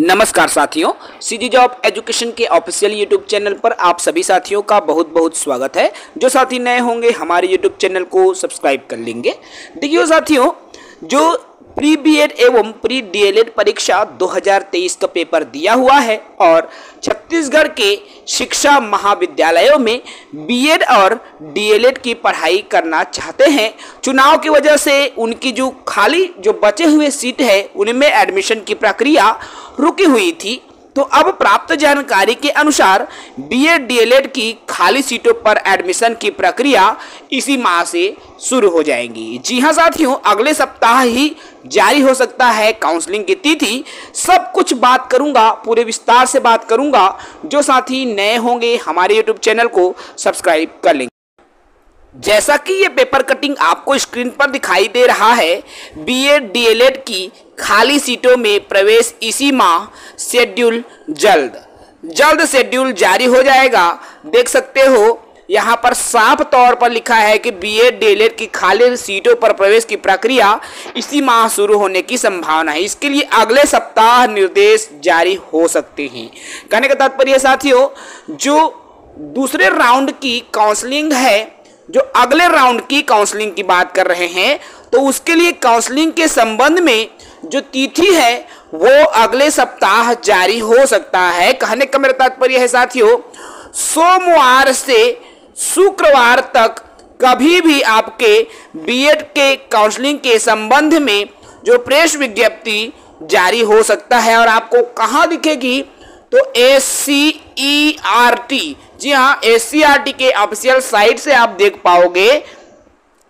नमस्कार साथियों, CG job education के ऑफिशियल यूट्यूब चैनल पर आप सभी साथियों का बहुत बहुत स्वागत है। जो साथी नए होंगे, हमारे यूट्यूब चैनल को सब्सक्राइब कर लेंगे। देखियो साथियों, जो प्री बीएड एवं प्री डीएलएड परीक्षा 2023 का पेपर दिया हुआ है और छत्तीसगढ़ के शिक्षा महाविद्यालयों में बीएड और डीएलएड की पढ़ाई करना चाहते हैं। चुनाव की वजह से उनकी जो खाली, जो बचे हुए सीट है, उनमें एडमिशन की प्रक्रिया रुकी हुई थी। तो अब प्राप्त जानकारी के अनुसार बीएड डीएलएड की खाली सीटों पर एडमिशन की प्रक्रिया इसी माह से शुरू हो जाएगी। जी हाँ साथियों, अगले सप्ताह ही जारी हो सकता है काउंसलिंग की तिथि। सब कुछ बात करूँगा, पूरे विस्तार से बात करूँगा। जो साथी नए होंगे, हमारे यूट्यूब चैनल को सब्सक्राइब कर लेंगे। जैसा कि ये पेपर कटिंग आपको स्क्रीन पर दिखाई दे रहा है बीएड डीएलएड की खाली सीटों में प्रवेश इसी माह शेड्यूल जल्द। जल्द शेड्यूल जारी हो जाएगा। देख सकते हो, यहाँ पर साफ़ तौर पर लिखा है कि बीएड डीएलएड की खाली सीटों पर प्रवेश की प्रक्रिया इसी माह शुरू होने की संभावना है। इसके लिए अगले सप्ताह निर्देश जारी हो सकते हैं। कहने का तात्पर्य साथियों, जो दूसरे राउंड की काउंसलिंग है जो अगले राउंड की काउंसलिंग की बात कर रहे हैं तो उसके लिए काउंसलिंग के संबंध में जो तिथि है, वो अगले सप्ताह जारी हो सकता है। कहने का मेरा तात्पर्य है साथियों, सोमवार से शुक्रवार तक कभी भी आपके बीएड के काउंसलिंग के संबंध में जो प्रेस विज्ञप्ति जारी हो सकता है, और आपको कहाँ दिखेगी? तो S C E R T जी हाँ एस सी आर टी के ऑफिशियल साइट से आप देख पाओगे।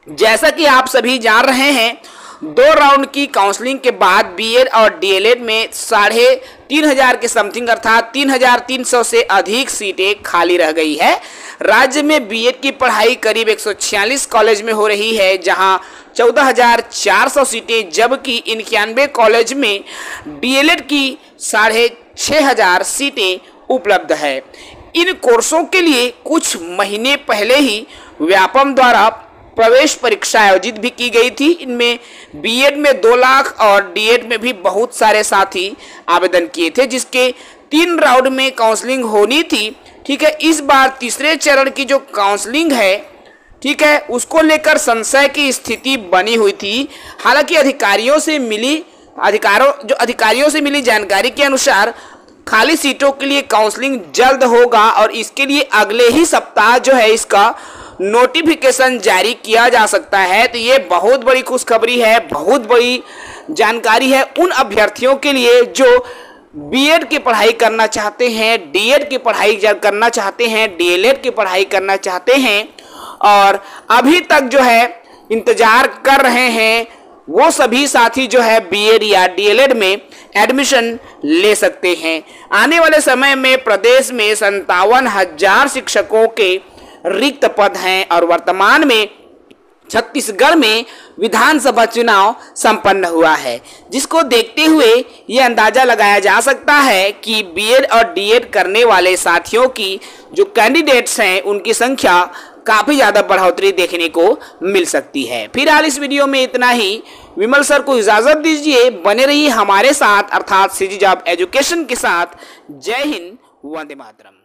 जैसा कि आप सभी जान रहे हैं, दो राउंड की काउंसलिंग के बाद बीएड और डीएलएड में साढ़े तीन हज़ार के समथिंग अर्थात तीन हज़ार तीन सौ से अधिक सीटें खाली रह गई है। राज्य में बीएड की पढ़ाई करीब 146 कॉलेज में हो रही है, जहाँ 14,400 सीटें जबकि इक्यानवे कॉलेज में डीएलएड की साढ़े छः हज़ार सीटें उपलब्ध है। इन कोर्सों के लिए कुछ महीने पहले ही व्यापम द्वारा प्रवेश परीक्षा आयोजित भी की गई थी। इनमें बीएड में दो लाख और डीएड में भी बहुत सारे साथी आवेदन किए थे जिसके तीन राउंड में काउंसलिंग होनी थी। ठीक है इस बार तीसरे चरण की जो काउंसलिंग है ठीक है, उसको लेकर संशय की स्थिति बनी हुई थी। हालाँकि अधिकारियों से मिली, अधिकारों, जो अधिकारियों से मिली जानकारी के अनुसार खाली सीटों के लिए काउंसलिंग जल्द होगा और इसके लिए अगले ही सप्ताह जो है इसका नोटिफिकेशन जारी किया जा सकता है। तो ये बहुत बड़ी खुशखबरी है, बहुत बड़ी जानकारी है उन अभ्यर्थियों के लिए जो बीएड की पढ़ाई करना चाहते हैं डीएड की पढ़ाई करना चाहते हैं डीएलएड की पढ़ाई करना चाहते हैं और अभी तक जो है, इंतज़ार कर रहे हैं, वो सभी साथी जो है बीएड या डीएलएड में एडमिशन ले सकते हैं। आने वाले समय में प्रदेश में संतावन हज़ार शिक्षकों के रिक्त पद हैं और वर्तमान में छत्तीसगढ़ में विधानसभा चुनाव संपन्न हुआ है। जिसको देखते हुए ये अंदाज़ा लगाया जा सकता है कि बीएड और डीएड करने वाले साथियों की जो कैंडिडेट्स हैं, उनकी संख्या काफ़ी ज़्यादा बढ़ोतरी देखने को मिल सकती है। फ़िलहाल इस वीडियो में इतना ही। विमल सर को इजाज़त दीजिए। बने रहिए हमारे साथ, अर्थात सीजी जॉब एजुकेशन के साथ। जय हिंद, वंदे मातरम।